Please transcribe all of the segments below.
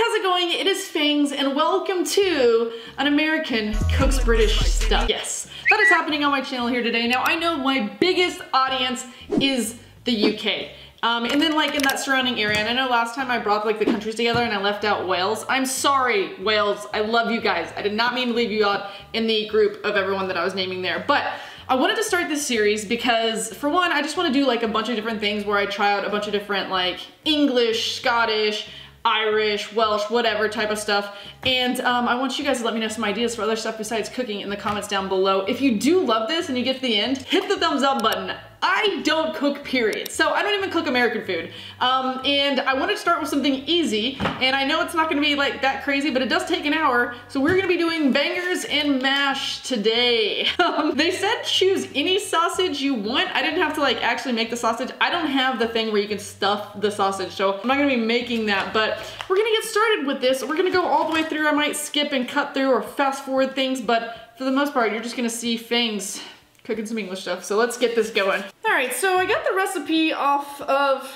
how's it going? It is Fangs, and welcome to An American Cooks British Stuff. Yes, that is happening on my channel here today. Now, I know my biggest audience is the UK. Um, and then like in that surrounding area, and I know last time I brought like the countries together and I left out Wales. I'm sorry, Wales. I love you guys. I did not mean to leave you out in the group of everyone that I was naming there. But I wanted to start this series because for one, I just want to do like a bunch of different things where I try out a bunch of different like English, Scottish, Irish, Welsh, whatever type of stuff. And um, I want you guys to let me know some ideas for other stuff besides cooking in the comments down below. If you do love this and you get to the end, hit the thumbs up button. I don't cook, period. So I don't even cook American food. Um, and I wanted to start with something easy, and I know it's not gonna be like that crazy, but it does take an hour. So we're gonna be doing bangers and mash today. Um, they said choose any sausage you want. I didn't have to like actually make the sausage. I don't have the thing where you can stuff the sausage, so I'm not gonna be making that, but we're gonna get started with this. We're gonna go all the way through. I might skip and cut through or fast forward things, but for the most part, you're just gonna see Fangs cooking some English stuff. So let's get this going. All right, so I got the recipe off of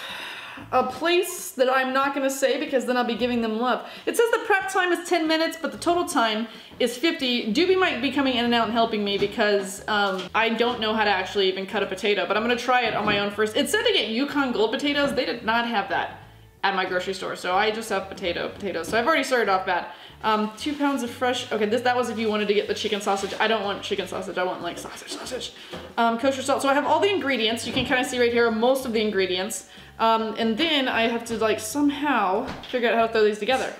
a place that I'm not gonna say because then I'll be giving them love. It says the prep time is 10 minutes, but the total time is 50. Doobie might be coming in and out and helping me because um, I don't know how to actually even cut a potato, but I'm gonna try it on my own first. It said to get Yukon Gold potatoes. They did not have that at my grocery store, so I just have potato potatoes. So I've already started off bad. Um, two pounds of fresh, okay, this that was if you wanted to get the chicken sausage. I don't want chicken sausage, I want like sausage sausage. Um, kosher salt, so I have all the ingredients. You can kind of see right here most of the ingredients. Um, and then I have to like somehow figure out how to throw these together.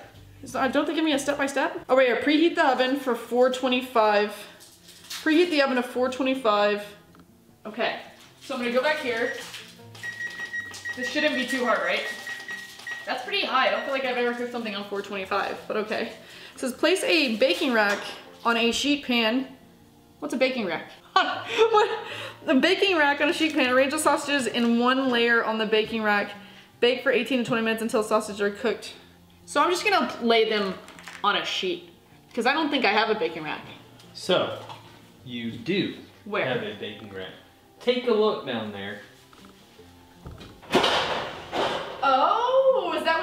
So, don't they give me a step-by-step? -step? Oh, right here, preheat the oven for 425. Preheat the oven to 425. Okay, so I'm gonna go back here. This shouldn't be too hard, right? That's pretty high. I don't feel like I've ever cooked something on 425, but okay. It says place a baking rack on a sheet pan. What's a baking rack? what? A baking rack on a sheet pan. Arrange the sausages in one layer on the baking rack. Bake for 18 to 20 minutes until sausages are cooked. So I'm just gonna lay them on a sheet because I don't think I have a baking rack. So, you do Where? have a baking rack. Take a look down there. Oh,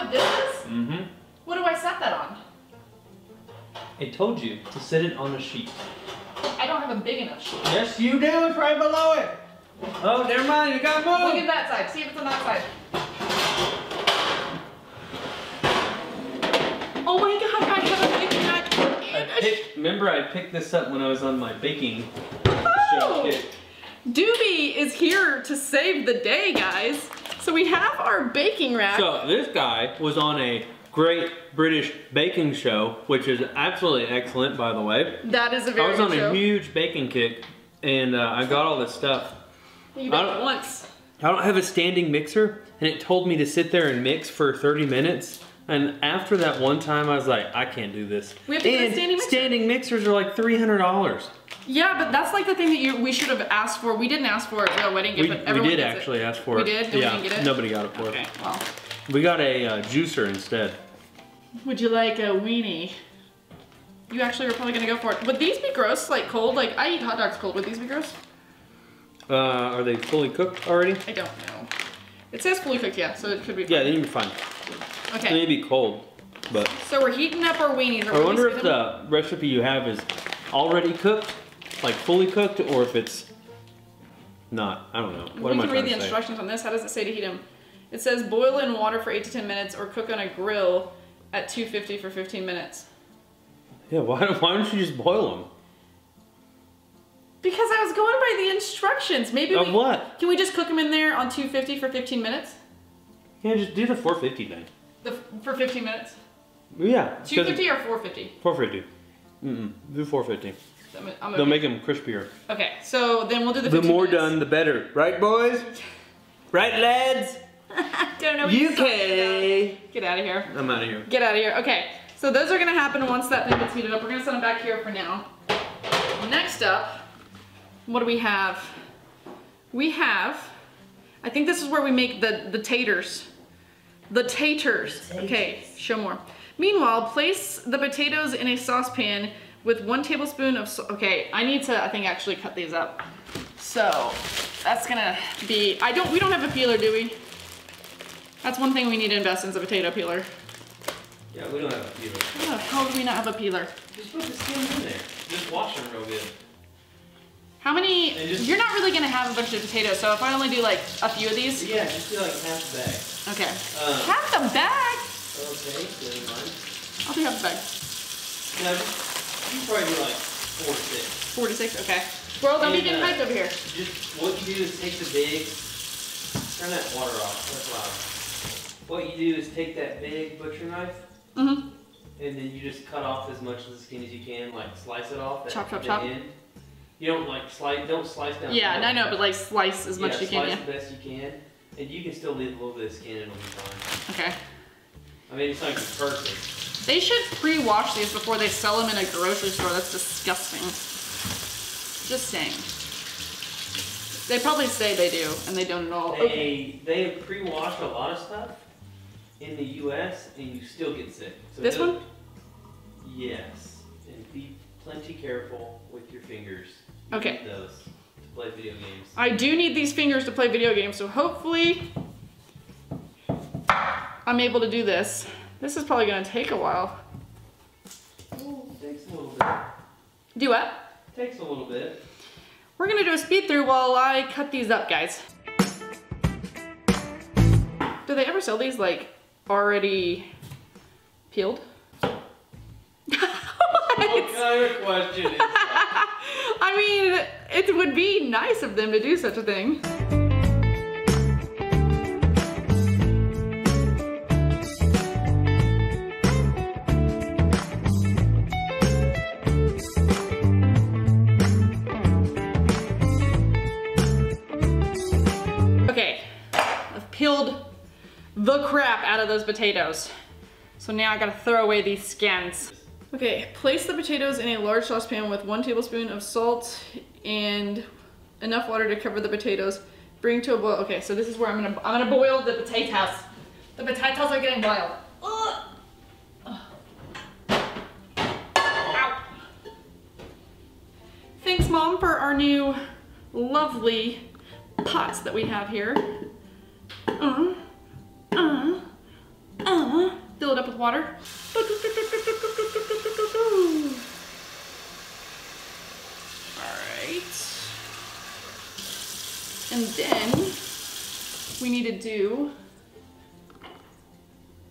is that what this is? Mm-hmm. What do I set that on? I told you to set it on a sheet. I don't have a big enough sheet. Yes, you do. It's right below it. Oh, never mind. You gotta move. Look at that side. See if it's on that side. Oh my god, I have a rack I picked, remember, I picked this up when I was on my baking Oh! show. Doobie is here to save the day, guys. So we have our baking rack. So this guy was on a Great British Baking Show, which is absolutely excellent, by the way. that is a very I was on show. a huge baking kick, and uh, I got all this stuff. You baked once. I don't have a standing mixer, and it told me to sit there and mix for 30 minutes. And after that one time, I was like, I can't do this. We have to get a standing mixer. standing mixers are like $300. Yeah, but that's like the thing that you, we should have asked for. We didn't ask for it at our wedding gift, We, but we everyone did gets it. actually ask for We it. did? And we didn't get it? nobody got it for Okay, it. well. We got a uh, juicer instead. Would you like a weenie? You actually were probably gonna go for it. Would these be gross, like cold? Like, I eat hot dogs cold. Would these be gross? Uh, are they fully cooked already? I don't know. It says fully cooked, yeah, so it could be Yeah, fine. then you're fine. They Okay, may be cold, but so we're heating up our weenies. Are I we wonder if the recipe you have is already cooked, like fully cooked, or if it's not. I don't know. What we am I can read the say? instructions on this. How does it say to heat them? It says boil in water for 8 to 10 minutes or cook on a grill at 250 for 15 minutes. Yeah, why, why don't you just boil them? Because I was going by the instructions. Maybe Of we, what? Can we just cook them in there on 250 for 15 minutes? Yeah, just do the 450 then. The, for 15 minutes? Yeah. 250 or 450? 450. Mm-mm. Do 450. I'm, I'm They'll make them crispier. okay, so then we'll do the The more minutes. done, the better. Right, boys? Right, lads? Don't know what UK. Get out of here. I'm out of here. Get out of here. Okay, so those are gonna happen once that thing gets heated up. We're gonna set them back here for now. Next up, what do we have? We have, I think this is where we make the, the taters. The taters. Okay, show more. Meanwhile, place the potatoes in a saucepan with one tablespoon of, okay, I need to, I think, actually cut these up. So, that's gonna be, I don't, we don't have a peeler, do we? That's one thing we need to invest in is a potato peeler. Yeah, we don't have a peeler. How do we not have a peeler? Just put the skins in there. Just wash them real good. How many? Just- You're not really gonna have a bunch of potatoes, so if I only do like a few of these, Yeah, just do like half the bag. okay. Um, Half the bag. okay, good mind. I'll do half the bag. No, probably do like four to six. Four to six. Okay. Well, don't be getting uh, hyped over here. Just what you do is take the big, turn that water off. That's loud. What you do is take that big butcher knife Mm-hmm. and then you just cut off as much of the skin as you can, like slice it off. Chop, chop, the chop. End. You don't like slice. Don't slice down. Yeah, I know, but like slice as much yeah, as you can. Slice the best you can, and you can still leave a little bit of skin. It'll be fine. Okay. I mean, it's not be perfect. They should pre-wash these before they sell them in a grocery store. That's disgusting. Just saying. They probably say they do, and they don't at all. They Okay. they pre-wash a lot of stuff in the U.S. and you still get sick. So This one? Yes, and be plenty careful with your fingers. Okay. Use those to play video games. I do need these fingers to play video games, so hopefully I'm able to do this. This is probably gonna take a while. Oh, takes a little bit. Do what? Takes a little bit. We're gonna do a speed through while I cut these up, guys. Do they ever sell these like already peeled? What kind of question is that? I mean, it would be nice of them to do such a thing. Those potatoes. So now I gotta throw away these skins. Okay, place the potatoes in a large saucepan with one tablespoon of salt and enough water to cover the potatoes. Bring to a boil. Okay, so this is where I'm gonna I'm gonna boil the potatoes. The potatoes are getting boiled. Thanks, Mom, for our new lovely pots that we have here. Uh, uh, uh. Fill it up with water. Alright. And then we need to do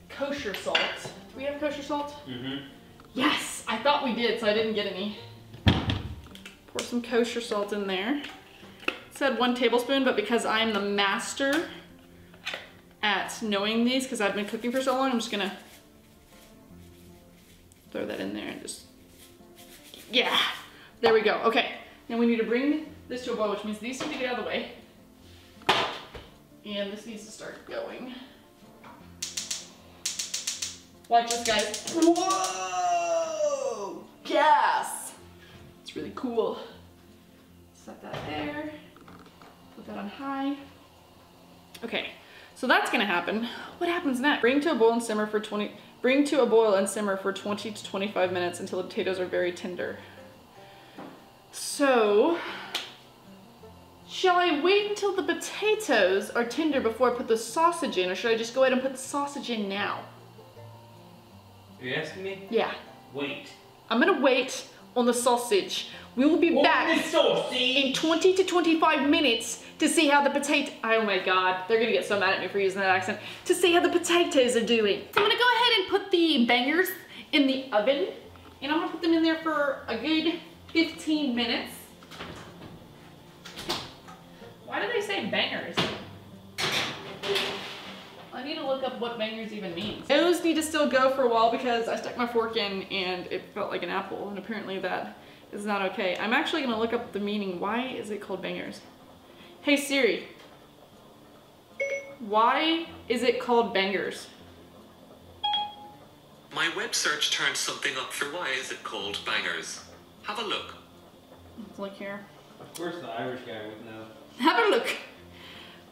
kosher salt. Do we have kosher salt? Mm-hmm. Yes, I thought we did, so I didn't get any. Pour some kosher salt in there. It said one tablespoon, but because I'm the master at knowing these, because I've been cooking for so long, I'm just gonna throw that in there and just, yeah, there we go. Okay, now we need to bring this to a boil, which means these need to get out of the way. And this needs to start going. Watch this, guys. Whoa! Gas! It's really cool. Set that there. Put that on high. Okay, so that's gonna happen. What happens next? Bring to a boil and simmer for 20, bring to a boil and simmer for 20 to 25 minutes until the potatoes are very tender. So, shall I wait until the potatoes are tender before I put the sausage in, or should I just go ahead and put the sausage in now? Are you asking me? Yeah, Wait. I'm gonna wait on the sausage. We will be back in 20 to 25 minutes to see how the potato. Oh my god, they're gonna get so mad at me for using that accent. To see how the potatoes are doing. So I'm gonna go ahead and put the bangers in the oven, and I'm gonna put them in there for a good 15 minutes. Why do they say bangers? I need to look up what bangers even means. Those need to still go for a while because I stuck my fork in and it felt like an apple, and apparently that is not okay. I'm actually gonna look up the meaning. Why is it called bangers? Hey Siri, why is it called bangers? My web search turned something up for why is it called bangers. Have a look. Let's look here. Of course, the Irish guy would know. Have a look.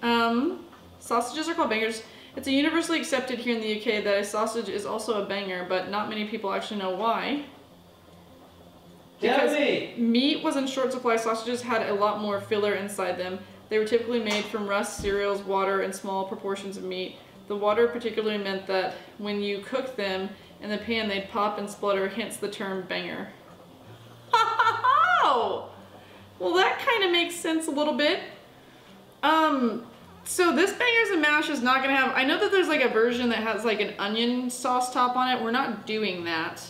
Um, sausages are called bangers. It's a universally accepted here in the UK that a sausage is also a banger, but not many people actually know why. Because me. meat was in short supply, sausages had a lot more filler inside them. They were typically made from rusk, cereals, water, and small proportions of meat. The water particularly meant that when you cooked them, In the pan, they'd pop and splutter, hence the term banger. Oh! Well, that kind of makes sense a little bit. Um, so this bangers and mash is not gonna have, I know that there's like a version that has like an onion sauce top on it. We're not doing that.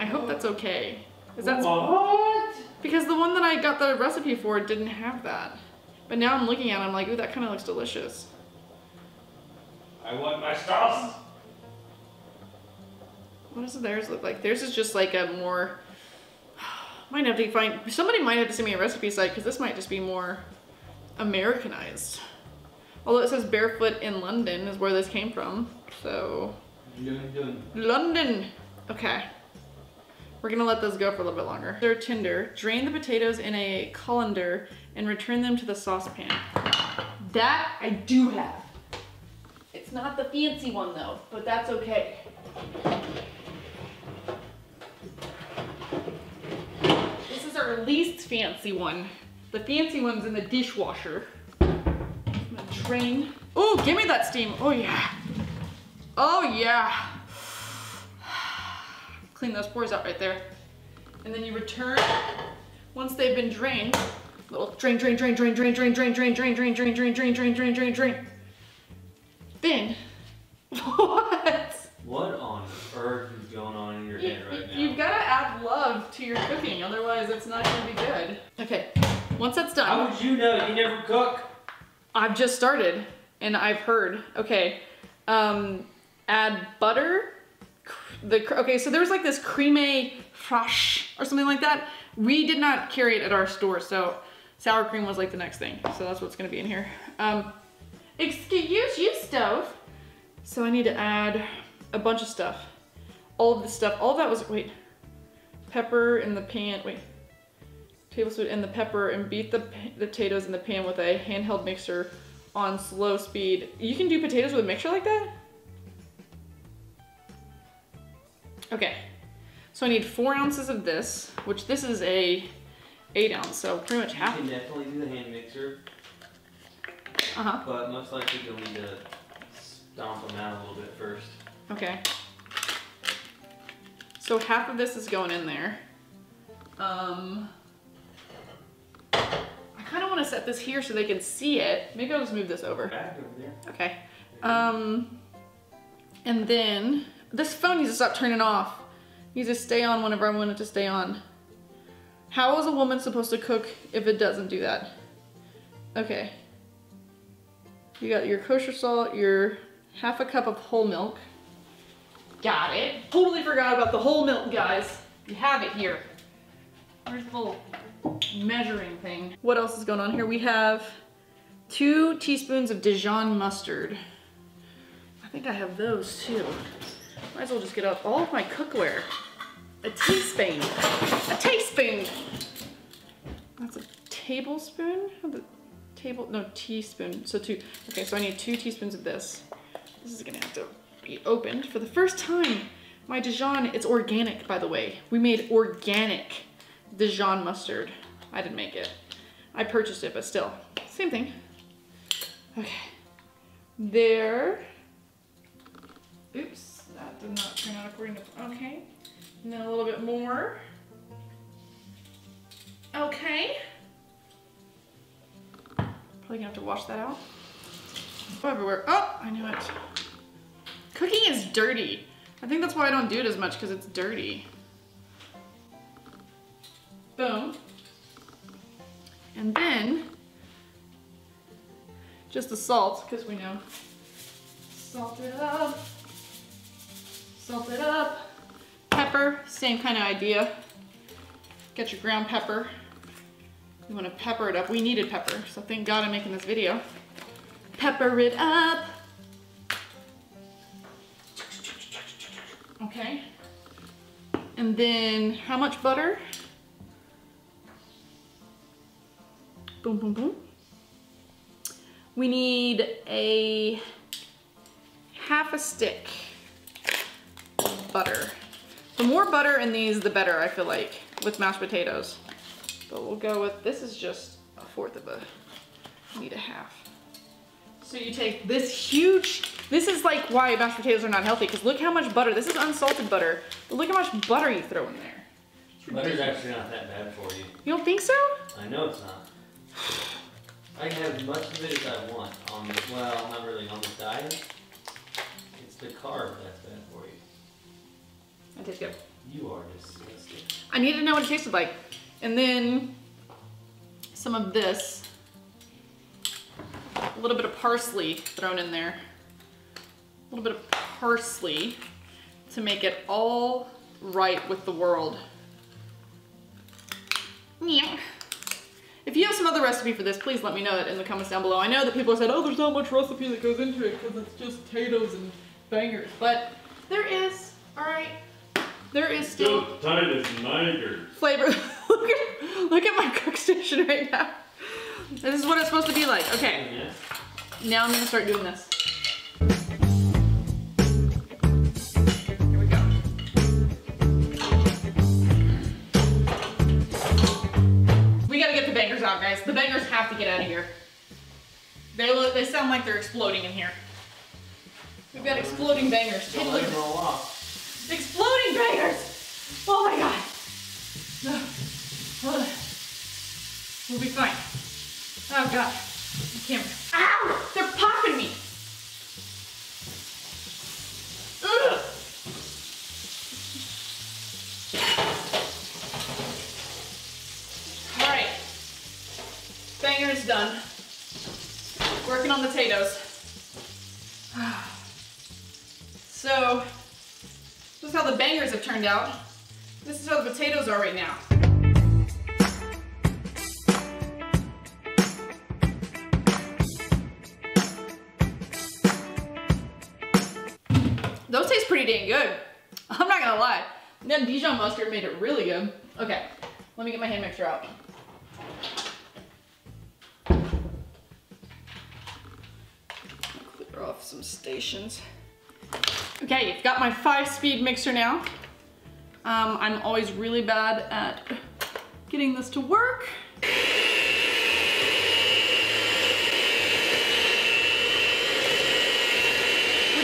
I hope that's okay. Is that What? because the one that I got the recipe for didn't have that. But now I'm looking at it, I'm like, ooh, that kind of looks delicious. I want my sauce. What does theirs look like? Theirs is just like a more. Might have to find. Somebody might have to send me a recipe site because this might just be more Americanized. Although it says barefoot in London is where this came from. So. London! Okay. We're gonna let those go for a little bit longer. They're tender. Drain the potatoes in a colander and return them to the saucepan. That I do have. It's not the fancy one though, but that's okay. This is our least fancy one. The fancy one's in the dishwasher. Drain. Oh, give me that steam. Oh yeah. Oh yeah. Clean those pores out right there. And then you return, once they've been drained, little drain, drain, drain, drain, drain, drain, drain, drain, drain, drain, drain, drain, drain, drain, drain, drain, drain. Then, what? What on earth is going on in your head right now? you've got to add love to your cooking, otherwise it's not going to be good. Okay, once that's done. How would you know? You never cook. I've just started and I've heard. Okay, um, add butter. The okay, so there was like this creme fraiche or something like that. We did not carry it at our store, so sour cream was like the next thing. So that's what's gonna be in here. Um, excuse you, stove. So I need to add a bunch of stuff. All of the stuff. All of that was wait. Pepper in the pan. Wait. Tablespoon in the pepper and beat the the potatoes in the pan with a handheld mixer on slow speed. You can do potatoes with a mixer like that? Okay. So I need four ounces of this, which this is a eight ounce, so pretty much half. You can definitely do the hand mixer, Uh-huh. but most likely you'll need to stomp them out a little bit first. Okay. So half of this is going in there. Um, I kind of want to set this here so they can see it. Maybe I'll just move this over. Back over there. Okay. Um, and then this phone needs to stop turning off. It needs to stay on whenever I want it to stay on. How is a woman supposed to cook if it doesn't do that? Okay. You got your kosher salt, your half a cup of whole milk. Got it. Totally forgot about the whole milk, guys. You have it here. Where's the little measuring thing? What else is going on here? We have two teaspoons of Dijon mustard. I think I have those too. Might as well just get out all of my cookware. A teaspoon. A teaspoon. That's a tablespoon? The table? No, teaspoon. So two. Okay, so I need two teaspoons of this. This is gonna have to be opened for the first time. My Dijon, it's organic, by the way. We made organic Dijon mustard. I didn't make it. I purchased it, but still, same thing. Okay. There. Oops, that did not turn out according to, okay. And then a little bit more. Okay. Probably gonna have to wash that out. Go everywhere. Oh, I knew it. Cooking is dirty. I think that's why I don't do it as much because it's dirty. Boom. And then just the salt, because we know. Salt it up. Salt it up. Pepper, same kind of idea. Get your ground pepper. You want to pepper it up. We needed pepper, so thank God I'm making this video. Pepper it up. Okay. And then how much butter? Boom, boom, boom. We need a half a stick of butter. The more butter in these, the better, I feel like, with mashed potatoes. But we'll go with, this is just a fourth of a, need a half. So you take this huge This is like why mashed potatoes are not healthy, because look how much butter, this is unsalted butter, but look how much butter you throw in there. Butter's actually not that bad for you. You don't think so? I know it's not. I can have as much of it as I want on the, well, not really on the diet. It's the carb that's bad for you. That tastes good. You are disgusting. I need to know what it tasted like. And then some of this, a little bit of parsley thrown in there. A little bit of parsley to make it all right with the world. Yeah. If you have some other recipe for this, please let me know it in the comments down below. I know that people have said, oh, there's not much recipe that goes into it because it's just potatoes and bangers. But there is, all right? There is still Titus Niger. flavor. look, at, look at my cook station right now. This is what it's supposed to be like. Okay, Yes. now I'm gonna start doing this. Out of here. They look, they sound like they're exploding in here. We've got exploding bangers. Don't let roll off. Exploding bangers! Oh my god. We'll be fine. Oh god. The camera. Ow! They're popping me! On the potatoes. So, this is how the bangers have turned out. This is how the potatoes are right now. Those taste pretty dang good. I'm not gonna lie. That Dijon mustard made it really good. Okay, let me get my hand mixer out. Off some stations. Okay, I've got my five speed mixer now. Um, I'm always really bad at getting this to work. We're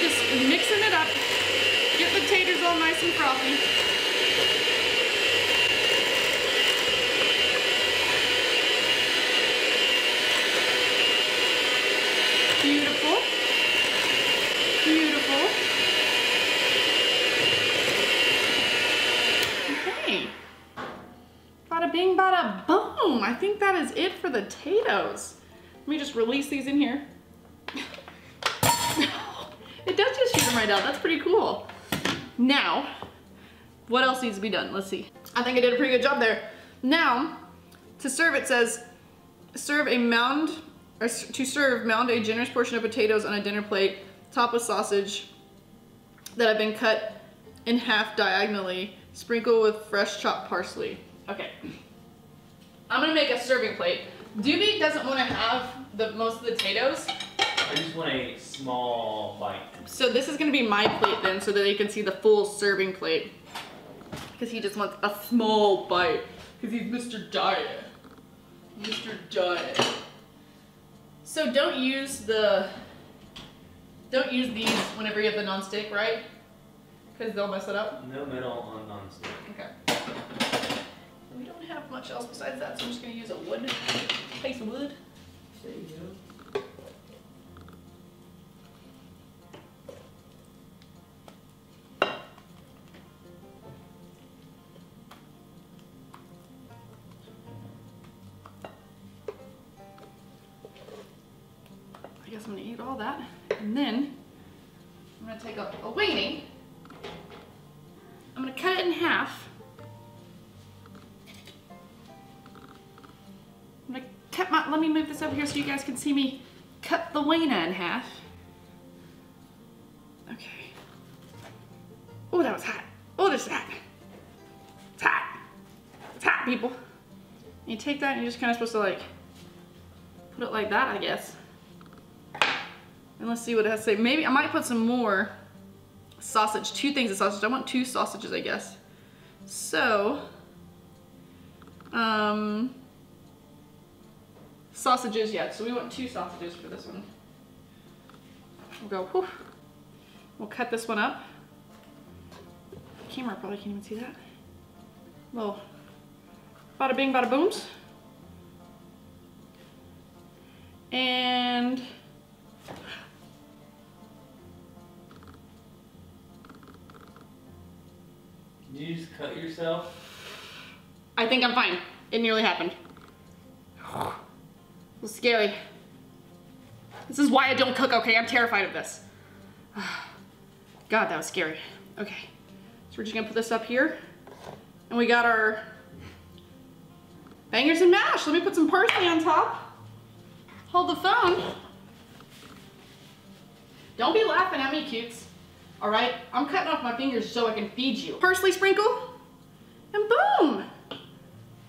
just mixing it up. Get the taters all nice and frothy. Beautiful. Beautiful. Okay. Bada bing, bada boom. I think that is it for the potatoes. Let me just release these in here. it does just shoot them right out. That's pretty cool. Now, what else needs to be done? Let's see. I think I did a pretty good job there. Now, to serve it says, serve a mound, or to serve, mound a generous portion of potatoes on a dinner plate, top with sausage that have been cut in half diagonally, sprinkle with fresh chopped parsley. Okay. I'm gonna make a serving plate. Doobie doesn't want to have the most of the potatoes, I just want a small bite. so this is gonna be my plate then, so that you can see the full serving plate. Because he just wants a small bite. Because he's Mr. Diet. Mr. Diet. So don't use the, don't use these whenever you have the non-stick, right? Because they'll mess it up. No metal on non-stick. Okay. Don't have much else besides that, so I'm just gonna use a wood, piece of wood. There you go. I guess I'm gonna eat all that. And then I'm gonna take a, a waiting. Cut my, let me move this over here so you guys can see me cut the wiener in half. Okay. Oh, that was hot. Oh, this is hot. It's hot. It's hot, people. You take that and you're just kind of supposed to like put it like that, I guess. And let's see what it has to say. Maybe I might put some more sausage, two things of sausage. I want two sausages, I guess. So, um, sausages, yet, So we want two sausages for this one. We'll go, whew. We'll cut this one up. camera probably can't even see that. Well, bada bing, bada booms. And Did you just cut yourself? I think I'm fine. It nearly happened. Scary. This is why I don't cook, okay? I'm terrified of this. God, that was scary. Okay, so we're just gonna put this up here. And we got our bangers and mash. Let me put some parsley on top. Hold the phone. Don't be laughing at me, cutes. All right, I'm cutting off my fingers so I can feed you. Parsley sprinkle, and boom.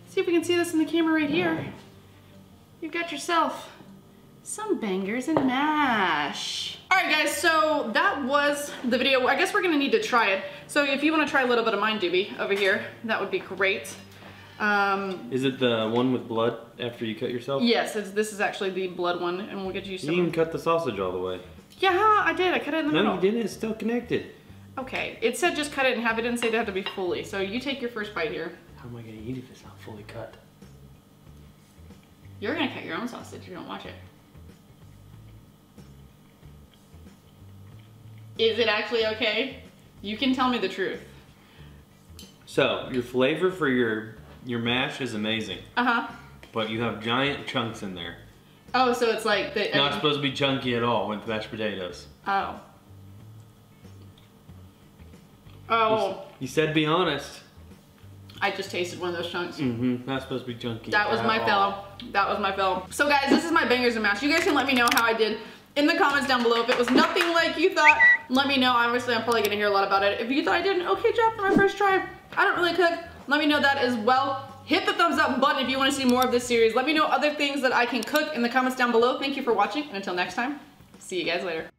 See if we can see this in the camera right here. You've got yourself some bangers and mash. All right guys, so that was the video. I guess we're gonna need to try it. So if you wanna try a little bit of mine, Doobie, over here, that would be great. Um, Is it the one with blood after you cut yourself? yes, it's, this is actually the blood one, and we'll get you You some. didn't even cut the sausage all the way. Yeah, I did. I cut it in the No, middle. No, you didn't. It's still connected. Okay, it said just cut it in half. It didn't say it had to be fully. So you take your first bite here. How am I gonna eat if it's not fully cut? You're gonna cut your own sausage. if You don't watch it. Is it actually okay? You can tell me the truth. So your flavor for your your mash is amazing, Uh huh. but you have giant chunks in there. Oh, so it's like the. Not supposed to be chunky at all with mashed potatoes. Oh. Oh, You said be honest. I just tasted one of those chunks. Mm-hmm. Not supposed to be chunky. That was my all. fellow. That was my fellow. So guys, this is my bangers and mash. You guys can let me know how I did in the comments down below. If it was nothing like you thought, let me know. Obviously, I'm probably gonna hear a lot about it. If you thought I did an okay job for my first try, I don't really cook. Let me know that as well. Hit the thumbs up button if you want to see more of this series. Let me know other things that I can cook in the comments down below. Thank you for watching, and until next time, see you guys later.